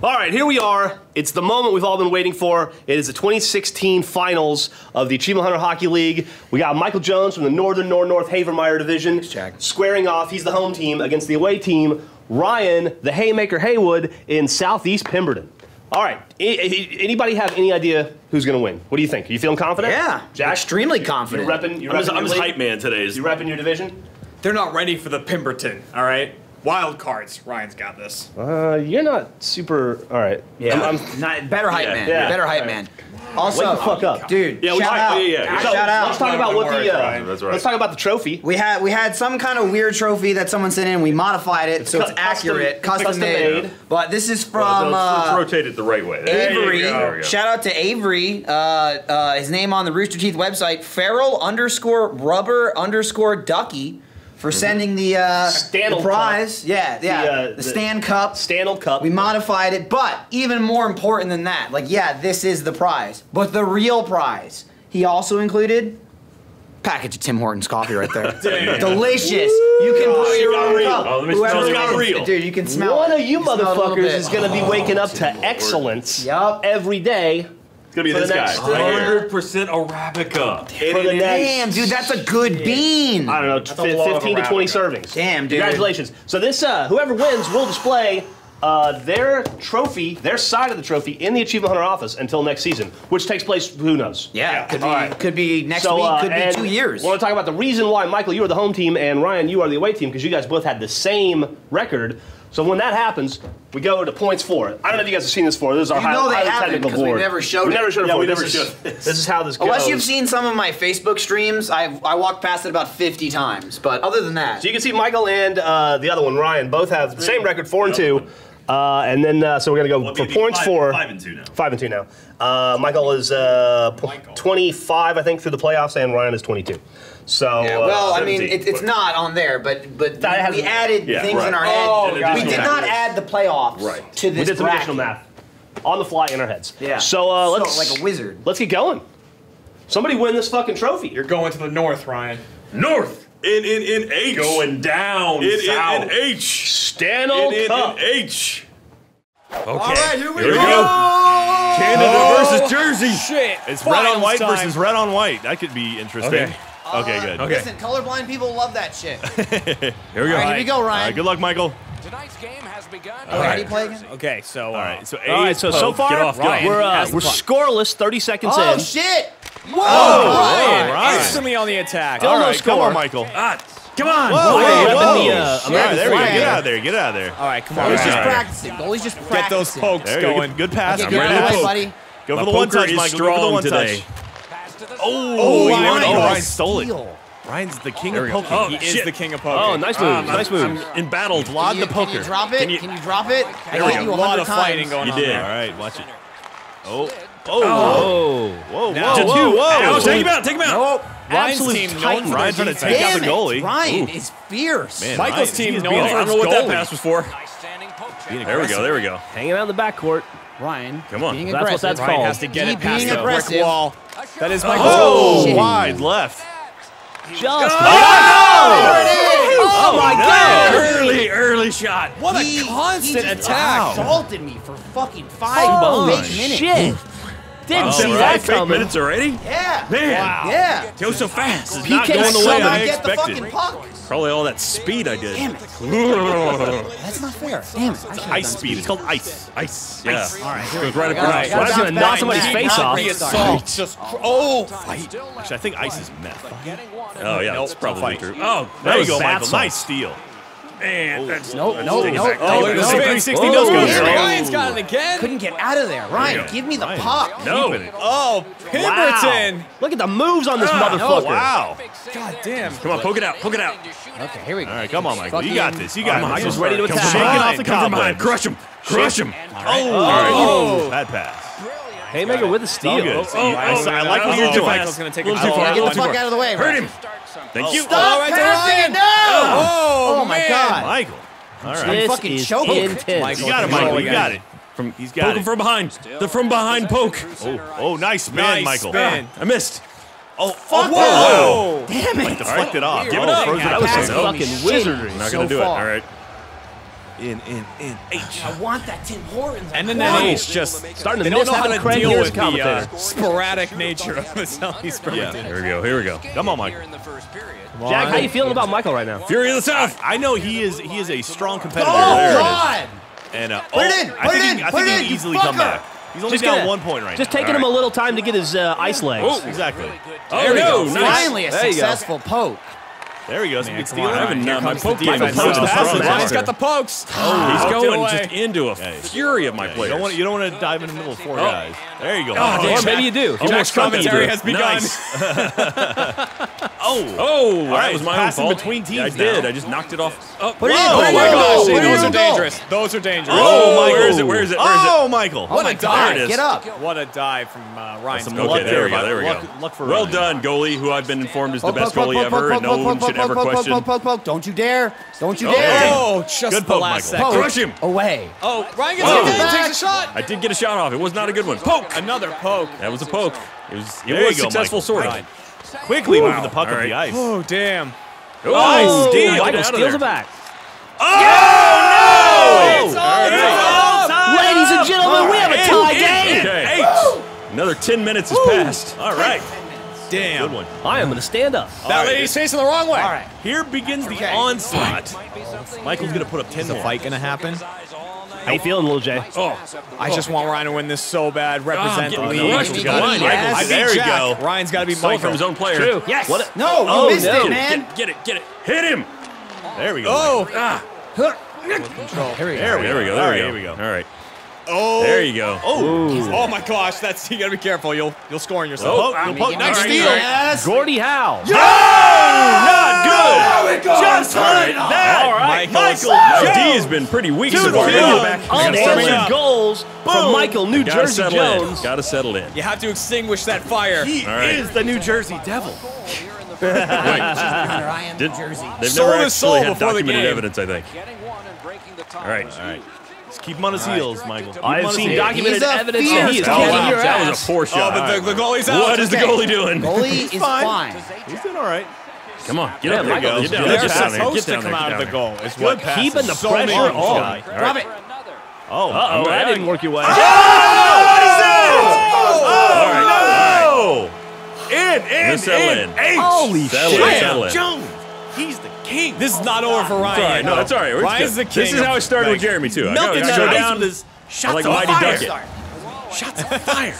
All right, here we are. It's the moment we've all been waiting for. It is the 2016 finals of the Achievement Hunter Hockey League. We got Michael Jones from the Northern Nor North Havermeyer division squaring off. He's the home team against the away team, Ryan, the Haymaker Haywood in Southeast Pemberton. All right, a- a- anybody have any idea who's going to win? What do you think? Are you feeling confident? Yeah, Jack? extremely You're confident. repping, you're I'm his, repping I'm your his league? hype man today. You repping your division? They're not ready for the Pemberton, all right? Wild cards. Ryan's got this. Uh, you're not super. All right. Yeah, I'm, I'm, Not, better hype Yeah, man. yeah. better hype Right. man. Also, Wake the fuck up. dude. Yeah, we shout hype- out. yeah, yeah. Shout So, out. Let's talk about what the. Uh, That's right. Let's talk about the trophy. We had we had some kind of weird trophy that someone sent in. We modified it so cu- it's accurate, custom- custom, custom made. made. But this is Well, from no, let's uh, rotate it the right way. There you Avery. go. There we go. Shout out to Avery. Uh, uh, his name on the Rooster Teeth website: Feral underscore Rubber underscore Ducky. For sending the, uh, the prize, yeah, yeah, uh, the, the- Stan Cup. Stanley Cup. We modified it, but even more important than that, like, yeah, this is the prize. But the real prize, he also included package of Tim Hortons coffee right there. Delicious. You can brew your own real. cup. Oh, let me- Whoever got it real. Dude, you can smell One it. of you Smell it a little motherfuckers is going to be waking up to excellence Yup. every day It's gonna be For this guy. next- right 100% Arabica. for the next, Damn, dude, that's a good bean. I don't know, a 15 to 20 servings. Damn, dude. Congratulations. So this, uh, whoever wins will display uh, their trophy, their side of the trophy, in the Achievement Hunter office until next season, which takes place, who knows? Yeah, could be All right. could be next So, week, uh, could be two years. We want to talk about the reason why, Michael, you are the home team, and Ryan, you are the away team, because you guys both had the same record. So when that happens, we go to points for it. I don't know if you guys have seen this before. This is our You high, know they highly haven't, we board. never showed we it. never showed it Yeah, before. we this never is, showed This is how this goes. Unless you've seen some of my Facebook streams, I've I walked past it about 50 times. But other than that, So you can see Michael and uh, the other one, Ryan, both have the same record, four and two. Uh, and then, uh, so we're gonna go Well, for points five- for five and two now. Five and two now. Uh, Michael is uh, p- 25, I think, through the playoffs, and Ryan is 22. So, Yeah, uh, well, I mean, it, it's not on there, but but That has- we added Yeah, things right. in our Oh, head. gotcha. we did not add the playoffs Right. to we this did some bracket. additional math on the fly in our heads. Yeah. So uh, So, let's like a wizard. Let's get going. Somebody win this fucking trophy. You're going to the north, Ryan. North. In in in H. Going down in south. in, in H. Stanley In in, in H. Okay. All right, here we Here we go. go. Canada versus Jersey. Shit. It's red on white time. versus red on white. That could be interesting. Okay. Okay, good. Uh, Listen, colorblind people love that shit. Here we go. All right, here we go, Ryan. right, good luck, Michael. Tonight's game has begun. Oh, how play again? Okay, so. All right, so A All right, so so far get off, get Ryan. off. we're uh, we're puck. scoreless. 30 seconds Oh in. Oh shit! Oh, Ryan. Ryan. Instantly on the attack. Still All no right, come score. on, Michael. Ah, Come on. Whoa, Ryan whoa, repping whoa. the, uh, All right, American there we go. Get out of there. Get out of there. All right, come on. All He's right, just all right. practicing. Goalie's just practicing. Get those pokes There go. going. Good pass. Okay, I'm get ready out to of the way, poke. buddy. Go for the one touch, Michael. Go for the one today. touch. Oh, Oh, Ryan. Ryan, Oh, Ryan stole it. Ryan's the king There of we go. poking. Oh, He is the king of poker. Oh, nice move. Um, nice move. I'm embattled. Vlad Can you, the can you drop it? Can you- Can you drop it? I There we hit go. you A lot 100 of fighting times. going You on did. there. All right, watch it. Oh, Oh, oh, whoa, whoa, Now- whoa, whoa, whoa. Oh, take him out. Take him out. Nope. Ryan's Absolute team known titan. for Ryan's trying to defense. take out Damn the it. goalie. Ryan Ooh. is fierce. Man, Michael's Ryan, team he's being for I don't know what that pass was for. nice standing poke check. Being There we go. There we go. hanging out in the backcourt. Ryan, Come on. being That's what that's Ryan called. has to get He it past the aggressive. brick wall. That is Michael's Oh, Shit. wide left. Just. Oh, oh, oh my god! Early, early shot. What a constant he just attack. assaulted me for fucking five minutes. shit. Didn't Oh, see right. that coming. minutes already? Yeah. Man. Yeah. Go so fast. Not PK going the way I get the expected. fucking puck. Probably all that speed I did. Damn it. That's not fair. Damn it. I should've Ice done speed. It's called ice. Ice. Yeah. All right, here Goes we right go. across. I got- Well, that's gonna knock somebody's nine. face off. the The assault. assault just oh Actually, I think ice is meth. Oh yeah, that's probably true. Oh, There you go, bath Michael. Nice steal. Man, that's Nope, that's nope, taking nope. Oh, Take look at the 360 Whoa. no Here scope. we go. Ryan's got it again. Couldn't get out of there. Ryan, give me the Ryan. puck. No. Oh, Pemberton. Look at the moves on this Ah, motherfucker. Wow. God damn. Come on, poke it out. Poke it out. Okay, here we go. All right, come on, Michael. You got this. You got Come on, this. He's ready to Come attack. from Shaking behind. off the Come from behind. cobwebs. Crush him. Crush him. Oh, Oh. bad pass. Haymaker with a steal. good. Oh, oh, I, I like oh, what you're oh, doing. Michael's gonna take a Little too far. Get the fuck out of the way. Hurt him. Thank oh, you. Stop oh, passing it now. Oh, oh my. God. Michael. All right. This fucking is choke. Michael. You got it, Michael. You got it. From, he's got poke it. from behind. Still the from behind poke. Oh, oh, nice man, nice Michael. Man. I missed. Oh, oh fuck! Whoa. whoa. Damn it! Like deflected off. Give it up. That was fucking wizardry. Not gonna do it. All right in, in, in. H. I want that Tim Hortons. And then that H just starting to they don't know how to deal with the uh, sporadic nature of the Spurman. Yeah, here we go. Here we go. Come on, Mike. Jack, how you feeling about Michael right now? Fury of the South. I know he is. He is a strong competitor. Oh God! And uh, put oh, it in. Put I think, it in. He, I think it in, he easily come back. He's only just down one point right just now. Just taking right. him a little time to get his uh, ice legs. Oh, exactly. Oh, there we go. Nice. Finally, a successful poke. There he goes. Man, come on, Evan, right. my poke, my poke pass. He's got the pokes. Oh, he's going just into a fury of my yeah, players. You don't, want, you don't want to dive into the middle of four oh. guys. There you go. Oh, oh, or maybe you do. Jack's commentary has begun. Nice. Oh! Oh! oh that was my Passing own fault. between teams. Yeah, I did. Now. I just knocked it off. Oh, oh my gosh! Those are dangerous. Those are dangerous. Oh, oh, Michael! Where is it? Where is it? Where is it? Oh, Michael! Oh what oh a dive! Get up! What a dive from uh, Ryan. Some okay, there we go. There we go. Luck, luck for well Ryan. done, goalie, who I've been informed is the best goalie ever, and no one should ever question. Don't you dare! Don't you oh. dare! Oh, just good the poke, last Michael. Crush him away. Oh, Ryan gets it. Takes a shot. I did get a shot off. It was not a good one. Poke. Another poke. That was a poke. It was, it was successful, sort of. Quickly Ooh. moving the puck up right. the ice. Oh, damn. Ooh, oh, steal. Michael steals it back. Oh, yeah! no! It's all, right. it's all Ladies and gentlemen, we have a tie game. Okay. Another 10 minutes has passed. All right. Damn. Good one. I am going to stand up. That right. lady's facing the wrong way. All right. Here begins the okay. onslaught. Michael's going to put up 10 Is more. fight going to happen? How you feeling, little Jay? Oh, I just want Ryan to win this so bad. Represent oh, the lead. Michael's got Ryan. Yes. There you go. Ryan's got to be Michael. from his own player. True. Yes. What a, no, oh, you missed no. it, man. Get, it, get it. Hit him. There we go. Oh. Ah. Here There we go. There we go. There we go. All right. Oh. There you go. Oh. Ooh. Oh my gosh, that's you gotta be careful. You'll you'll score on yourself. Oh, oh, oh nice steal. Yes. Gordie Howe. Yes. Oh, not good. Just like that. All right. Michael, Michael Jones. D has been pretty weak so far. Unanswered goals Boom. from Michael New gotta Jersey settle Jones. In. Gotta settle in. You have to extinguish that fire. He right. is the New Jersey Devil. Wait. Did, they've never actually had documented evidence, I think. All right. All right. Just keep him on his right. heels, Michael. I have seen heels. documented evidence that he is kicking oh, That was a poor shot. Oh, but the, the goalie's out. What is okay. the goalie doing? Goalie he's is fine. fine. He's doing all right. Come on, get yeah, up, there Michael. Get down there. Get down there. Get down there. Get down there. Get down there. Keeping the so pressure on. Drop it. Oh, uh oh, that didn't work your way. Oh, what is that? Oh, no! In, in, in. Holy shit! Jones king. This is not over for Ryan. Sorry, no, that's all right. We're the king. This is how it started with Jeremy too. Melted I got down is shots like of fire. Shots of fire.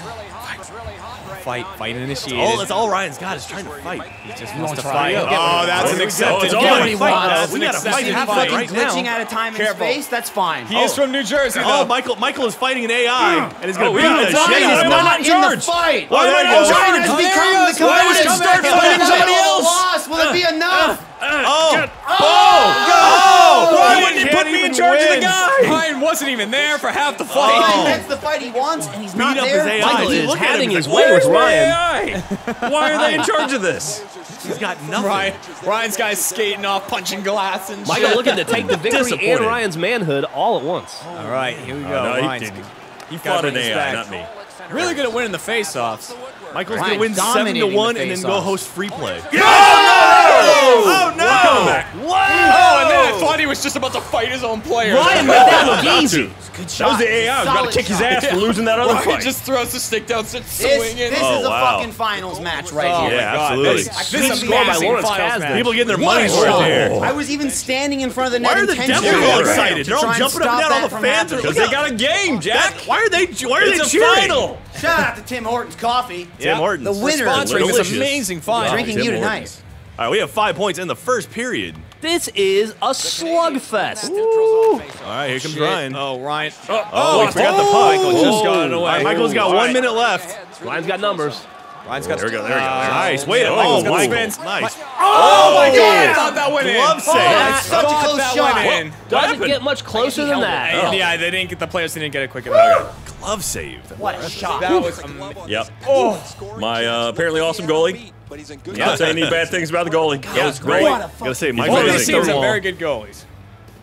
fight, fight initiated. That's all, that's all Ryan's got is trying to fight. He just wants to fight. Oh, that's oh, an accepted oh, fight. That's we got to fight. Half fucking right glitching now. out of time Careful. and space. That's fine. He oh. is from New Jersey. Oh. Michael, Michael is fighting an AI, and he's going to oh, beat the shit out of him. Not in the fight. Why would Ryan become the commander? Why would he start fighting somebody else? Will it be uh, uh, enough? Uh, oh. God. Oh. oh. oh. Why wouldn't you put me in charge win. of the guy? Ryan wasn't even there for half the fight. Oh. The fight he wants, and he's Beat not up there. His AI. Michael, look at. His way with Ryan. Why are they in charge of this? He's got nothing. Ryan, Ryan's guy's skating off, punching glass and shit. Michael looking to take the victory and Ryan's manhood all at once. Oh. All right, here we go. no, Ryan's he didn't. He fought an AI, back. not me. Really good at winning the face-offs. Michael's going to win 7 to 1 and then go host free play. Yeah! Oh, no! Oh, no! Whoa! Oh, and then I thought he was just about to fight his own player. Ryan made that look easy. Good shot. That was the AI. Got to kick his ass for losing that other Ryan fight. just throws the stick down, sits swinging. This, this oh, is a oh, fucking finals match right oh, here. Yeah, absolutely. This, is a by Lawrence Kasdan. People getting their money's worth here. I was even standing in front of the net Why are the Devils all excited? They're all jumping up and down. All the fans are Because they got a game, Jack. Why are they Why are they cheering? Shout out to Tim Hortons Coffee. Tim yep. Hortons. The winner of this amazing find. Drinking Tim you Hortons. tonight. All right, we have five points in the first period. This is a slugfest. All right, here comes Shit. Ryan. Oh, Ryan. Oh, oh, oh forgot oh. the puck. Oh. Michael just got it away. Right, Michael's got one minute left. Ryan's got numbers. Ryan's got. There we go. There we go. Uh, nice. Wait. Oh, oh my. Spins. Nice. Oh, oh my God! I thought that went Glove in. Save. Oh, that's such a close shot. Went what? Doesn't happened? get much closer than that. Oh. Yeah, they didn't get the players didn't get it quick enough. Glove save. What a shot. That was amazing. Yep. Oh. My uh, apparently awesome goalie. But he's in good Not saying any bad things about the goalie. God, that was great. Gotta say, Mike well, We've seen very good goalies.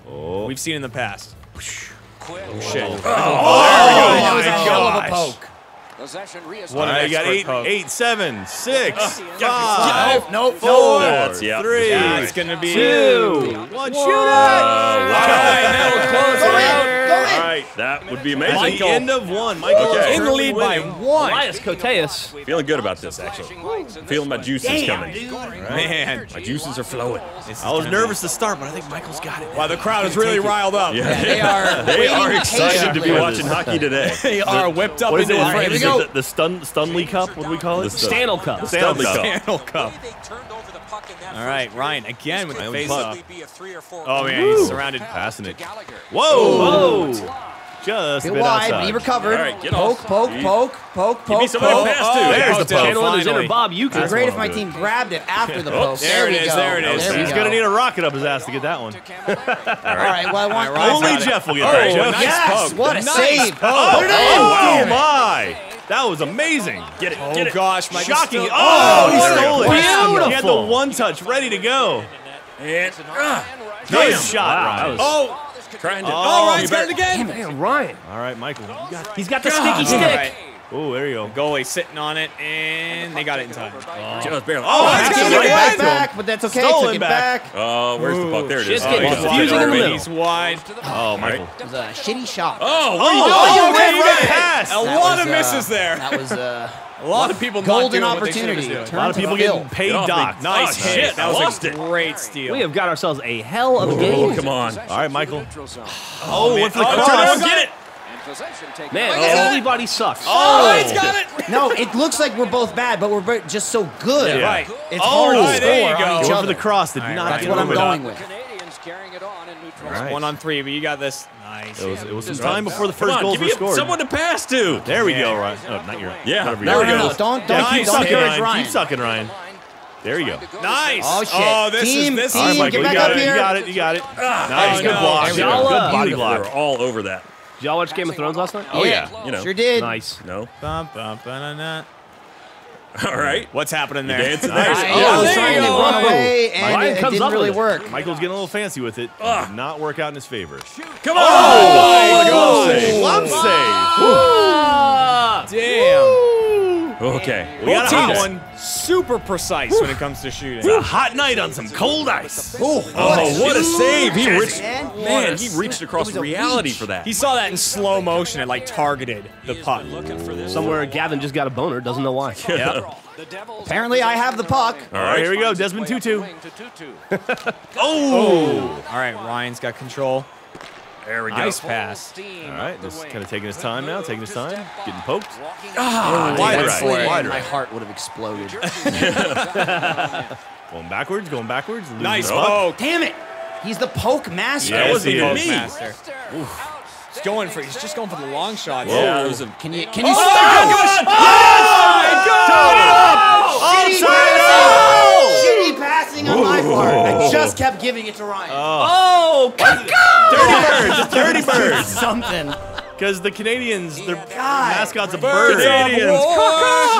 Oh. We've seen in the past. Oh, shit. Oh, oh there we go. That was a hell of a poke. Possession What All reestablished. right, you got expert eight, poke. eight, seven, six, Nope, five, Nope. four, That's- yeah. three, Yeah, it's gonna be- two, one. Shoot it! wow. That will close it out. That would be at amazing. the end of one. Michael Okay. is In In the currently lead by one. Elias Koteas. Feeling good about this, actually. Feeling my juices coming. Man. My juices are flowing. I was nervous to start, but I think Michael's got it. Wow, the crowd is really riled up. Yeah, They are. They are excited to be watching hockey today. They are whipped up into a Is frame. it go. the, the Stun Stunley Cup? What do we call it? The Stun- Stanley Cup. Stanley Cup. Channel Cup. All All right, Ryan again with the face puck. off. Oh Oh man, he's surrounded. Passing it. Gallagher. Whoa! Just a Bit bit wide, but he recovered. All right, get poke, off. poke, He- poke, poke, Give me poke, somebody to poke. pass to. Oh, There's there's the poke. Channeling his inner Finally. Bob Uecker. It'd be great if my team grabbed it after the poke. there we it is, go. there it is. There He's go. gonna need a rocket up his ass to get that one. All right, well, I want All right, Ryan's Only got it. Jeff will get Oh, that. Jeff. nice Yes, poke. what a Nice save. poke. Put it in. Oh, my! That was amazing. Get it, Oh get it. gosh, Mike. Shocking. Still, Oh, he stole go. it. He had the one touch ready to go. And, ah, Nice shot, Wow, Ryan. Oh, trying to. oh, Ryan's you got it again. Man, Ryan. All right, Michael. You got He's got the All sticky stick. right. Oh, there you go. Goalie sitting on it, and they got it in time. Just barely. Oh, Ryan's that's got it it back back, but that's okay. Stolen Took it back. back. Oh, where's the puck? There it is. Shit's getting Oh, confusing in the middle. He's wide. Oh, Michael. It was a shitty shot. Oh, what are Oh, you doing? oh, okay, red, you red got it. pass. A That lot was, of misses uh, there. That was uh, A lot of people not golden doing what they should have opportunity. been doing. A lot of Turn people to getting Bill. paid Get off me. docked. Oh, nice Oh, hit. shit, That was lost a it. great steal. We have got ourselves a hell of a Oh, game. come on. All right, Michael. Oh, Oh, went the Oh, cross. turn get it. Man, Look at everybody sucks. Oh, oh, oh. Ryan's got it. No, it looks like we're both bad, but we're just so good. Yeah. Right. It's Oh, hard to right, score there you on go. each Going for the cross. Did All right, not Ryan. That's what I'm going with. Canadians carrying it on in neutral. All right. One on three, but you got this. Nice. It was, it was some time before the Come first on, goals give me scored. someone to pass to. There we Yeah. go, Ryan. Oh, not your. Yeah, there you we are. go. No, don't don't Yeah, keep keep, don't sucking, Ryan. Ryan. Keep sucking, Ryan. There you go. Nice. Oh, shit. Oh, this Team, is this team, All right, is Michael, get back up it. here. You got it. You got it. Ah, nice, oh, good no. block. We Good uh, body They block. were all over that. Did y'all watch Game of Thrones last night? Oh yeah. You know. Sure did. Nice. No. Bum, bum, ba-na-na. All right. What's happening there? dancing there. Nice. I Oh, was there trying you to go. run away, and Ryan it, it comes didn't up really with it. work. Michael's getting a little fancy with it. It Did not work out in his favor. Come on. Oh, glove save. Damn. Okay. We got a hot one. super precise when it comes to shooting. It's a hot night on some cold ice. Oh, oh what a save! He reached. man. Man, he reached across reality for that. He saw that in slow motion. It like targeted the puck. Somewhere Gavin just got a boner, doesn't know why. Yep. Apparently, I have the puck. All All right, here we go. Desmond Tutu. Oh. All right, Ryan's got control. There we go. Nice pass. All right, just kind of taking his time now, taking his time, getting poked. Ah, Wide damn. right, wide in, my heart would have exploded. Going backwards, going backwards. losing Nice the puck. poke. Damn it! He's the poke master. Yeah, That wasn't even me. Master. He's going for. He's just going for the long shot. Yeah, it was a. Can you can you Oh, stop? Shitty passing! Shitty passing on my part. I just kept giving it to Ryan. Oh, Dirty birds, dirty birds. Something. Because the Canadians, their God. mascot's a bird. Canadians.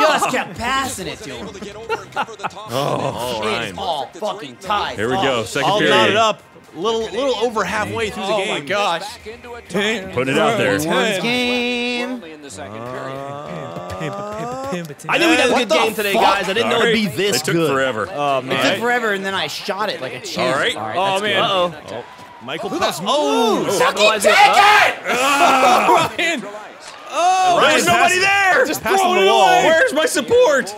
Just kept passing it to him. Oh, It's all fucking tied. Here we go. up. Second All period. knotted up. Little, little over halfway through the game. Oh game. my gosh. Put it out there. Horns game. in the second. I knew we'd have a good the game today, fuck? guys. I didn't know it'd be this It this took good. forever. Oh man. It took forever, and then I shot it like a champ. All right. All right Oh that's man. Uh oh. Michael Puck. Oh, Capitalizing it. Ryan. Oh, There's nobody there. Just Passing throwing the it wall. away. Where's my support?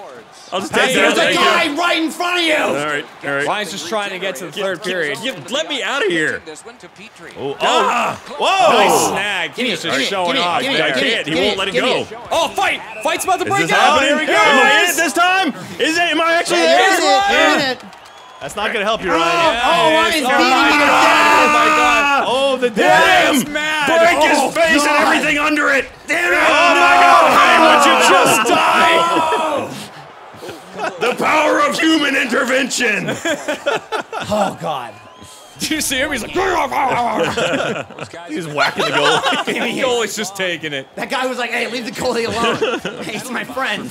I'll just take Hey. There's a Thank you. guy right in front of you. All right. All right. Ryan's just trying to get to the third period. Give- let me out of here. This one oh, oh. Ah, Whoa. Nice snag. Gimme He's it, just gimme showing off. gimme it, I can't. He gimme won't let it gimme go. Oh, fight! Fight's about to Is break this out. happening? here we go. Am I in it this time? Is it? Am I actually You're there? in it. You're in it. That's not going to help you, oh, Ryan. Oh, Ryan's oh, beating Oh me to death. Oh my god. Oh, the Damn! damn. He's mad. Break Oh, his face God. and everything under it. Damn it! Oh my God! Why would you just die? the power of human intervention. Oh God. Did you see him? He's like, He's whacking the goal. the goalie's just taking it. That guy was like, "Hey, leave the goalie alone. He's my friend."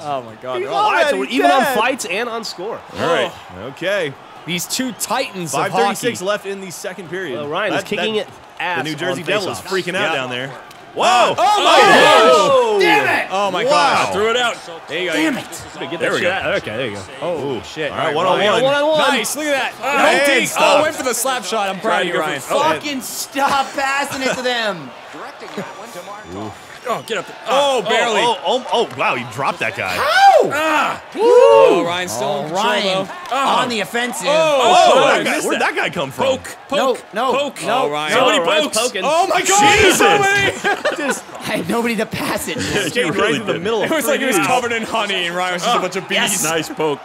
Oh my god. they're All all- right, so we're Already even on fights and on score. All right. okay. These two titans of 536 left in the second period. Well, Ryan is kicking that- it ass. The New Jersey on Devils freaking out Yeah. down there. Whoa! Oh, oh, my oh, gosh! Oh. Damn it! Oh my Wow. gosh. Threw it out. There you go. Damn it! Get There we go. out. Okay, there you go. Oh shit. All right, one on one. One on one. Nice. Look at that. And no dig. Oh, went for the slap shot. I'm proud of to you, go for- Ryan. oh. Fucking stop passing it to them. Directing that one to Markov. Oh, get up there. Oh, barely. Oh, oh, oh, oh wow, you dropped that guy. Ah. Oh, Ryan's still Oh, in control, Ryan though. on ah. the offensive. Oh, Oh, Oh, I that guy, missed where'd that. that guy come from? Poke, poke, no, poke. no. Oh, Ryan. Somebody Oh, Ryan's pokes. poking. Oh my god. Jesus. So. Just I had nobody to pass it. to. came right really in the middle of It was like he was covered in honey, and Ryan was just a bunch of bees. yes. Nice poke.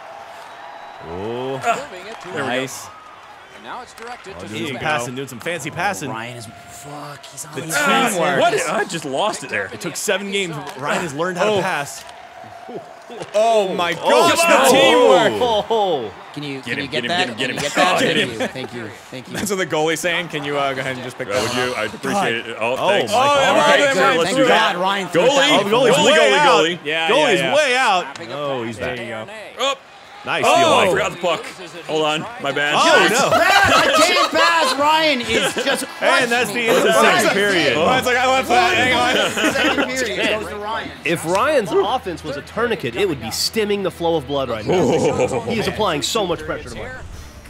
Oh, Moving it to Nice. And now it's directed to doing some passing, doing some fancy passing. Ryan is fuck. He's on The the teamwork. What? I just lost it there. It took seven games. Ryan has learned how Oh. to pass. Oh my gosh, come the teamwork. Oh, Can you Get can him, you get get him, that? get him, get Can him. you get that? Thank him. you. Thank you. Thank you. That's what the goalie's saying. Can you uh, go ahead and just pick that would you? I'd appreciate it. Oh, Oh, thanks. my Oh, God. there we All go, right, there, sure, Ryan. let's Thank do God that. Ryan threw Goalie. that. Oh, the goalie's Goalie, way goalie, out. goalie. Yeah, Goalie's yeah, yeah. way out. Wrapping up Oh, that he's play back. There you go. Oh, Nice oh, I forgot the puck. Hold on, my bad. Oh, no. Pass! I can't pass. Ryan is just. And that's the end of the second period. Ryan's like, I want that. Hang on. Second period goes to Ryan. if Ryan's offense was a tourniquet, it would be stemming the flow of blood right now. He is applying so much pressure to Mark.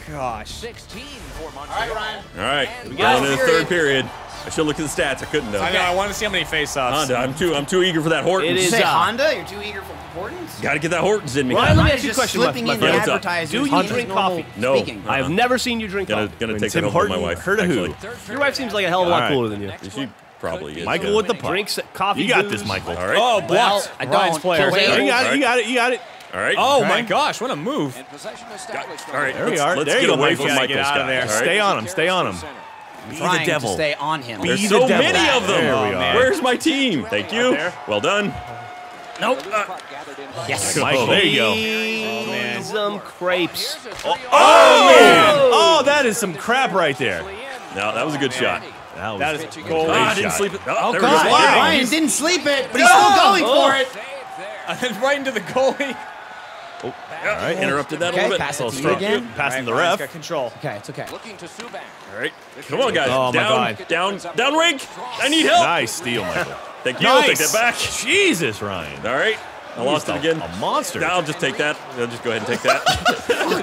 Gosh. 16 for Montreal. All right, We going go. into the third period. I should look at the stats. I couldn't though. I know. I want to see how many face-offs. Honda, I'm too. I'm too eager for that Hortons. It You say uh, Honda? You're too eager for importance? Got to get that Hortons in me. Ryan, let me ask you a just question, my, slipping my friend. Advertisers. Do you drink coffee? No. Speaking. I have never seen you drink Gonna coffee. gonna When take Tim that my wife. heard a actually. who. Your wife seems like a hell of a lot cooler than you. She probably is. Michael with the puck. Drinks, coffee, You got this, Michael. All right. Oh, Well, blocked. I Ryan's don't. player. You got it. You got it. You got it. All right. Oh Okay. my gosh, what a move. And. All right. There we let's, are. Let's There get go, away Michael. from Gotta Michael's out of guy. there. all right? Stay on him. Stay on him. I'm the devil. stay on him. There's so devil. many of them. There we oh, are. Where's my team? Thank you. Well done. Nope. Yes. Michael, there you go. Eat some crepes. Oh, Oh, that is some crap right there. No, that was a good shot. That was That is a a goal. great Ah, I didn't sleep it. Oh, Oh, God. go. Wow. Ryan didn't sleep it, but he's still going for it. And then right into the goalie. All right, interrupted that a little bit. pass it to you strong. again. Passing the ref. got control. Okay, it's okay. Looking to Subban. All right, come on, guys. Oh, my down, God. down, down, rink. I need help. Nice steal, Michael. Thank you. I'll take that back. Jesus, Ryan. All right, I lost it again. a monster. Now I'll just take that. I'll just go ahead and take that.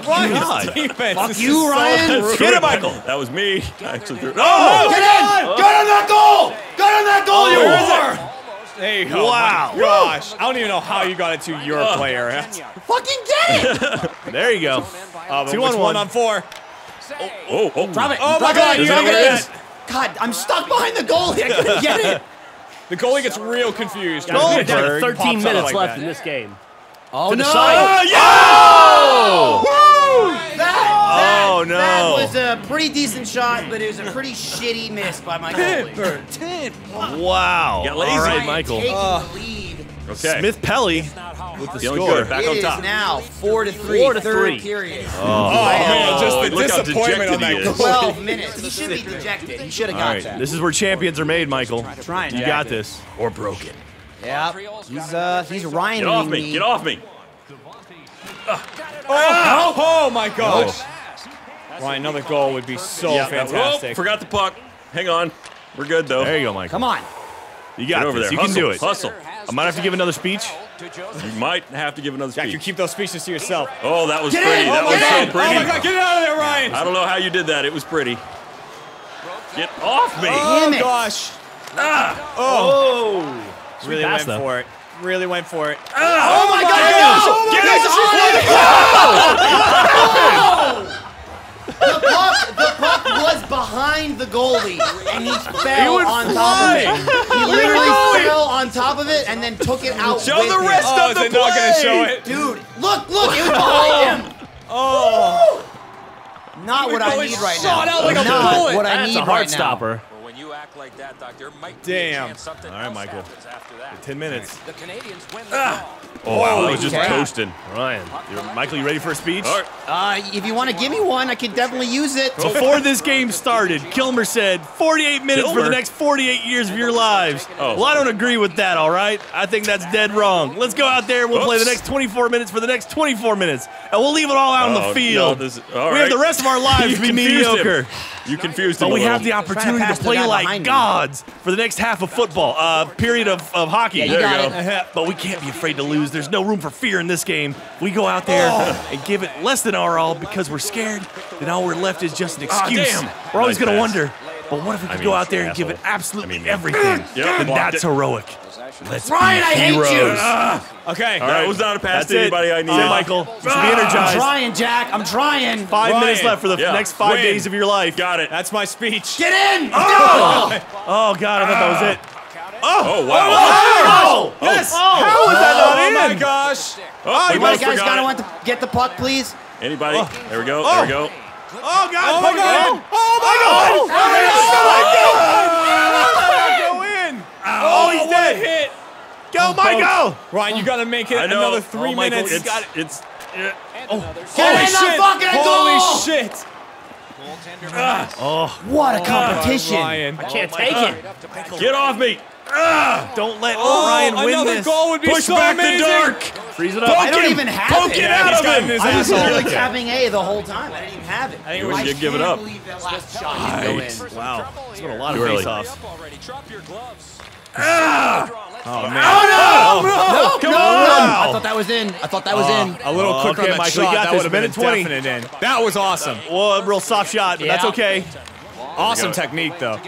God. Defense. Fuck you, Ryan. Get it, Michael. That was me. I actually threw. Get in! Get on that goal! Get on that goal, you whore! There you go. Wow. My Gosh, I don't even know how you got it to your player. That's- Fucking get it! There you go. Uh, Two on one one. on four? Oh, oh, Drop it. Oh my God, it. you Drop gotta it. God, I'm stuck behind the goalie. I couldn't get it. The goalie gets real confused. We're down Goldberg 13 minutes like left that. in this game. Oh To the no! side. Oh, oh! That, that, Oh, no. That was a pretty decent shot, but it was a pretty shitty miss by my goalie. Wow. got lazy. All right, Ryan Michael. taking the uh, lead. Okay. Smith Pelly with the Feeling score. good. Back It on is top. now four to three. Four to third three. period. Oh, man, just the look how disappointment on dejected he that is. goal. Twelve minutes. He should be dejected. He should have got right, that. this is where champions are made, Michael. Trying. You got this. Or broken. Yeah. He's uh he's Ryan. Get off me. Get off me. Oh, oh my gosh. Ryan, another goal would be so Yeah. fantastic. Oh, forgot the puck. Hang on. We're good though. There you go, Michael. Come on. You Get got over this. there. You Hustle. can do it. Hustle. I might have to give another speech. You might have to give another Jack, you keep those speeches to yourself. Oh, that was Get pretty. in! That Oh, was so in! pretty. Oh my god, get out of there, Ryan! I don't know how you did that. It was pretty. Get off me. Oh Damn it. gosh. Ah. Oh. Really pass, went though. for it. Really went for it. Ah. Oh my God! No! Get He's on it! The puck, the puck was behind the goalie, and he fell went on top of it. He literally fell on top of it and then took it out. Show with the rest Oh, of is the it not gonna play. show it? Dude, look, look, it was behind him. Oh. Not what I need right shot now. out like a Not bullet. what I That's need a right heart now. stopper. Well, when you act like that, Doc, there might Damn. be a something All right, Michael. after that. 10 minutes. The Canadians win the ah. draw. Oh, wow, that was just crap. toasting. Ryan, you're, Michael, you ready for a speech? All right. Uh, if you want to give me one, I could definitely use it. Before this game started, Kilmer said 48 minutes for the next 48 years of your lives. Oh. Well, I don't agree with that, all right? I think that's dead wrong. Let's go out there. We'll play the next 24 minutes for the next 24 minutes, and we'll leave it all out on Oh, the field. no, this- all we have the rest of our lives to be mediocre. him. Mediocre. You confused But we have the opportunity to to play like behind me. gods for the next half of football, uh, period of, of hockey. Yeah, you There got you it. go. But we can't be afraid to lose. There's no room for fear in this game. We go out there and give it less than our all because we're scared. Then all we're left is just an Ah, excuse. damn. We're always Nice going to wonder. But what if we could I go out there and give it absolutely I mean, yeah. everything? Yep, then blocked that's it. heroic. Let's Ryan, I be hate you. heroes. Okay. That was not a pass That's to anybody it. I Say, needed. Uh, Michael. You should be ah, I'm trying, Jack. I'm trying. Five Ryan. minutes left for the Yeah. next five Win. days of your life. Got it. That's my speech. Get in. Oh, oh God, I thought that was it. Oh, oh, oh wow. Oh! Yes. How was that not in? oh my gosh. Oh, we You guys gotta want to get the puck, please. Anybody? There we go. Oh. There we go. Oh, God. Oh my put it God. in. Oh, my oh, oh, God. Go in. Oh, oh he's dead. hit. Go, Michael. Ryan, you gotta make it another three Oh, Michael, minutes. It's, got it. it's, Get Holy in the shit. fucking Holy goal. shit. Ah. What a competition. Ryan. I can't take it. get off me. Ah. Don't let Oh, Ryan win another this. goal would be Push so back amazing. the dark. Freeze it up. Poke I don't him. even have Poke it. it Yeah, out of him. his I was asshole. literally tapping A the whole time. I didn't even have it. I You wish you'd give it up. believe that last shot didn't go in. Wow. It's been a lot of Really? face-offs. Drop your gloves. Ah! Oh, man. Oh, oh, no, Come no, on. no. I thought that was in. I thought that was oh. in. A little Oh, quicker okay, on that Michael, you shot. got that would have been a 20. in. That was awesome. Well, a real soft shot, but that's Yeah. okay. Awesome technique, though.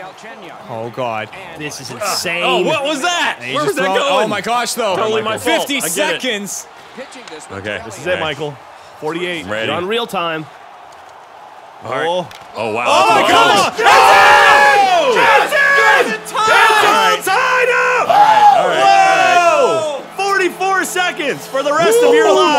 Oh, God. This is insane. Oh, what was that? Where was that going? Oh, my gosh, though. Totally my 50 I seconds. Pitching this one. Okay. This is it, Michael. 48. Ready. You're on real time. All right. Oh. Oh, wow. Oh, that's come close. on! Jensen! Jensen! Tied up! All right. All right. Whoa! 44 seconds for the rest of your life.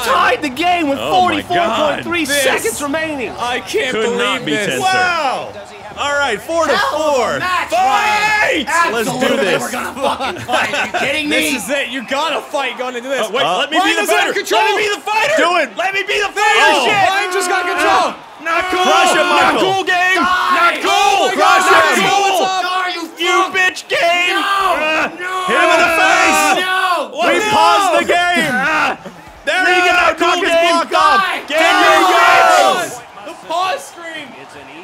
My Michael God. tied the game with Oh 44.3 God. seconds remaining. I can't Could believe not be this. 10. Wow! All right, four to four. Match, Fight! Ryan. Let's do this. We're gonna fucking fight. Are you kidding me? This is it. You gotta fight going into this. Oh, wait, let me Ryan be the fighter. control. Let me be the fighter. Do it. Let me be the fighter. Oh. Shit. Ryan just got control. Not cool. Crush him, Not cool game. Die. Not oh cool. Oh Crush God, him. Michael, what's up? Are you You bitch game. No! Uh, no! Hit him in the face. No! We no. paused the game. Ah. There you go. not cool Knock his game. block off. Die. Get Die. your Die. goals. The pause screen.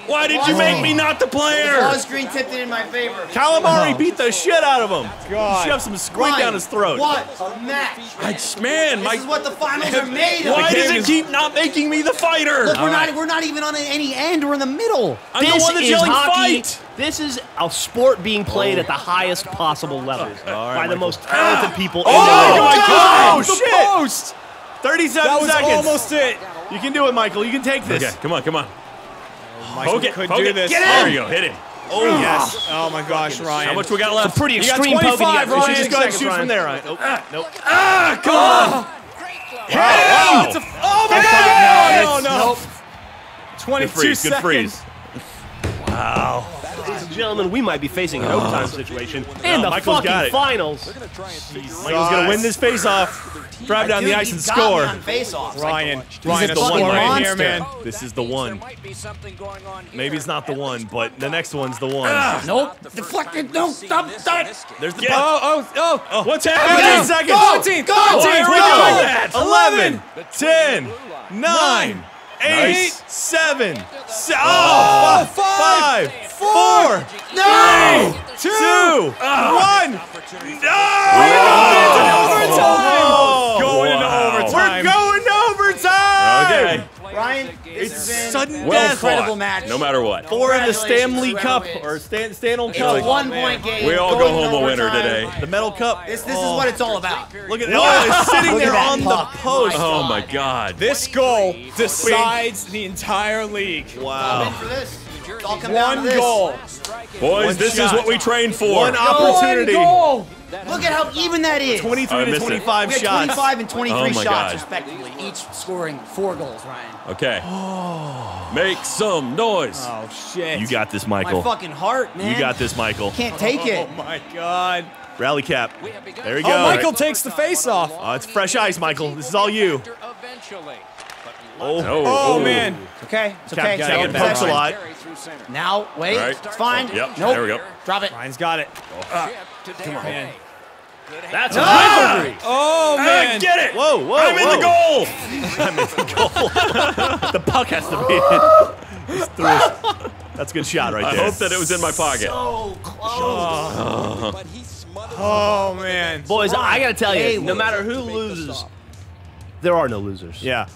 Why did you make me not the player? The Pause screen tipped it in my favor. Calamari uh-huh. beat the shit out of him. God. Shove some squid Ryan, down his throat. What a match! I, man, This my, is what the finals are made of. why does it keep not making me the fighter? Look, we're not we're not even on any end. We're in the middle. I'm the this one that's is yelling hockey. fight. This is a sport being played oh. at the highest possible level by the most talented people Oh, in the world. Oh, my God. the shit. post. 37 That was seconds. almost it. You can do it, Michael. You can take this. Okay, come on, come on. Michael Poke it. could poke do it. this. There you go. Hit him. Oh, yes. Oh my gosh, Ryan. How much we got left? Pretty You got extreme poking. You 25, got You should Ryan. just go ahead and shoot Ryan. from there, Ryan. Nope. Nope. Ah, come on. Wow. It's a- Oh my God! job, No, no, no. 22 Good freeze. Good seconds. freeze. Ladies and gentlemen, we might be facing an overtime situation in the Michael's fucking finals. Michael's going to win this face-off. Drive down Dude, the ice and score. on face-offs. Ryan, He's Ryan, a a score fucking right here, monster. man. This is the one. Might be something going on. Maybe it's not the one, but the next one's the one. Nope. Deflected. No. Stop. Stop. There's the Yeah. puck. Oh, oh, oh, oh. What's 15 happening? seconds. Go. 14, Go. 13, we we go. go. that. 11, 10, 9, 8, Nice. 7, se- oh, Oh, five, five, four, No. two, one. Overtime. Ryan, It's this has been sudden Well death. incredible match. No matter what. Four For the Stanley Cup or. Stan Stanley It's Cup. a one-point oh, game. We all go home a winner today. The medal cup. This, this Oh, is what it's all about. Look at oh, it's sitting there on the post. Oh my God. This goal decides the entire league. Wow. In for this. It's all come down to One this. goal. Boys, One this shot. is what we trained for. One opportunity. One goal. Look at how even that is. 23 I to missed it. 25 we had shots. 25 and 23 Oh shots, God. respectively, each scoring four goals, Ryan. Okay. Make some noise. Oh shit. You got this, Michael. My Michael. fucking heart, man. You got this, Michael. Can't take it. Oh my god. Rally cap. There we go. Oh, Michael takes the face off. Oh, it's fresh ice, Michael. This is all you. Oh, Oh, man. Okay, it's Cap- okay. gotta Still get a lot. Now, wait. All right. It's fine. Yep, Nope. there we go. Drop it. Ryan's got it. Come Man. That's a rivalry. Oh, Ah, man. get it! Whoa, whoa, I'm in the whoa. goal! The puck has to be in. Just threw it. That's a good shot right there. I hope that it was in my pocket. So close. But he smothered Oh, man. Boys, I gotta tell Hey, you, no matter who loses, there are no losers. Yeah.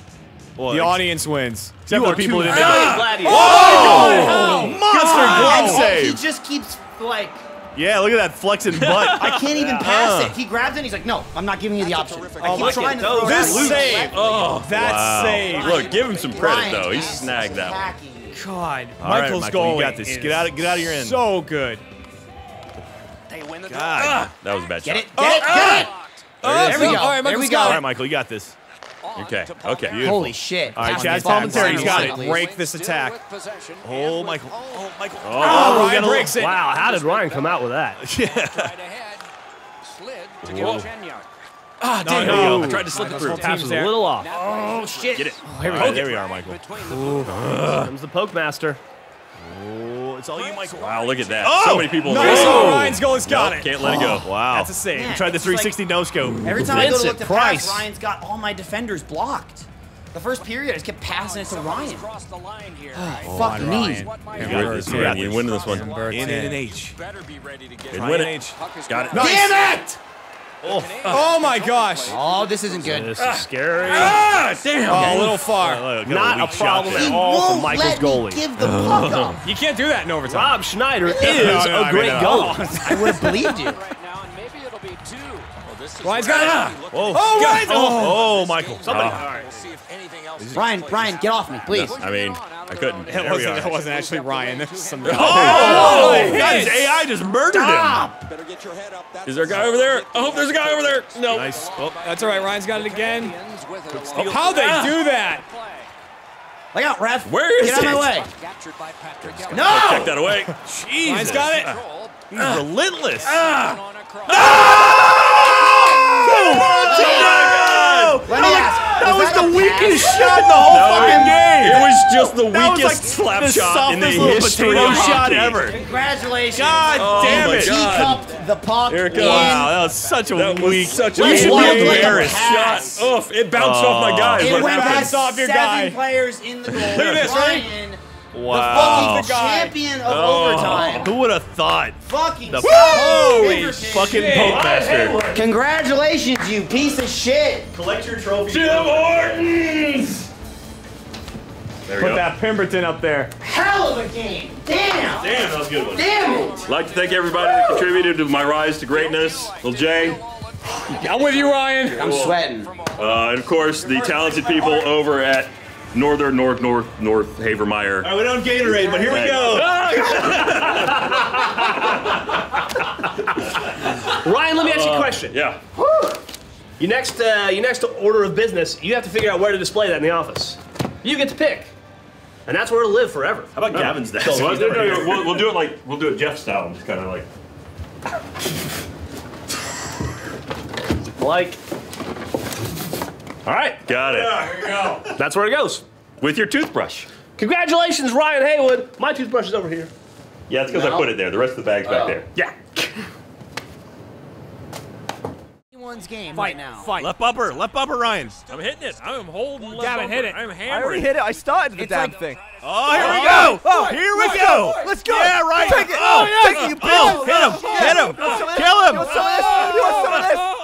Well, The audience wins. Except for the people who didn't Ah! make Gladiator. it. Monster glove And He just keeps like Yeah, look at that flexing butt. I can't even pass Uh. it. He grabs it. and He's like, no, I'm not giving you the option. terrific- I Oh, keep look trying at to throw those. it This out. save. Oh, That Wow. save. look, give him some credit Ryan though. He snagged that one. God. All right, Michael's Michael, goal. you got this. Get out of- get out of your end. So good. They win the God. That was a bad Get shot. it. Get it. Get it. Oh, There we go. All right, There Michael's we go. All Michael, you got this. Okay, okay. Holy shit. All right, Pass Chaz commentary. He's got it. Please. Break this attack. Oh, Michael. Oh, Michael. Oh, Oh, we Ryan got a breaks it. Wow, how did Ryan come out with that? yeah. ahead. Slid to get Whoa. Chenyok. Ah, There damn. you go. I tried to slip it through. Pass was a little off. Oh shit. Get it. All right, there we are, Michael. Comes the poke master. Oh, it's all you, Michael. Wow, look at that. Oh! So many people in the Nice. Oh, Ryan's goal has got Nope, it. Can't let it go. Oh, wow. That's a save. Man. Tried the It's like- 360 no scope. Every time I go to look to Price. pass, Ryan's got all my defenders blocked. The first period, I just kept passing it to Ryan. Crossed the line here. Fuck me. Ryan. What You happen. got Win this. this You one. You this. win this one. Number In an H. Better be ready to get Didn't it. win it. H. Is Got it. gone. Damn it! Oh, my gosh. Oh, this isn't good. This is scary. Ah, damn. Oh, a little far. Look, Not a weak problem at He all from won't Michael's let me goalie. give the puck up. You can't do that in overtime. Rob Schneider is No, no, I a mean, great no. goalie. I would have believed you. Right now, and maybe it'll be two. Well, this is Ryan's got it. Oh, Oh, Ryan's oh, oh, Michael. Somebody. Oh. All right. We'll see if anything else Ryan, Ryan, get off me, please. I mean, I couldn't. That There wasn't, are. that wasn't actually Ryan. That was some Oh, God, his AI just murdered Better get your head up. Is there a guy over there? I hope there's a guy over there. No. him. Nice. Oh, That's all right. Ryan's got it again. Ends with it. steal. How'd they ah. do that? Look out, ref. Where is Get out of my way. Captured by Patrick Kelly. No! Check that away. Jesus. Ryan's got it. Control. He's ah. relentless. On a cross. Let me ask. That was that the weakest pass? shot in the whole No, fucking game. It was just the That was weakest like slap the shot in the softest little history potato of shot hockey. ever. Congratulations. God Oh damn it. He God. cupped the puck Here it in. comes. Wow, that was such a That weak. was such a You should weak be like a embarrassed shot. Oof, it bounced off my oh. guy. is It what went happened. past off your seven guy. players in the goal. Look at this, right? Ryan, Wow. the fucking champion of Oh. overtime. Who would have thought? Fucking The- Holy Holy fucking poke master. Congratulations, you piece of shit. Collect your trophy. Jim Hortons! There Put go. that Pemberton up there. Hell of a game. Damn. Damn, that was a good one. Damn it. I'd like to thank everybody that contributed to my rise to greatness. Little Jay, I'm with you, Ryan. I'm sweating. uh, and of course the talented people over at Northern North North North Havermeyer. All right, we don't Gatorade, but here we go. Ryan, let me ask you a question. Yeah. Your next, uh, your next order of business, you have to figure out where to display that in the office. You get to pick, and that's where it'll live forever. How about Gavin's desk? So, Well, no, no, no, we'll, we'll do it like we'll do it Jeff style, and just kind of like. Like, all right. Got it. Yeah, here you go. That's where it goes with your toothbrush. Congratulations, Ryan Haywood. My toothbrush is over here. Yeah, it's because no. I put it there. The rest of the bag's oh. back there. Yeah. One's game fight, right now. Fight. Left bumper. Left bumper, Ryan. I'm hitting it. I'm holding left bumper. hit it. I'm hammering. I already hit it. I started the it's damn like, thing. Oh, here we oh. go. Oh. oh, here we go. Let's go. Yeah, Ryan. Take it. Oh, yeah. Take it. Oh. oh, hit him. Hit him. Kill him. You want some of this? You want some of this?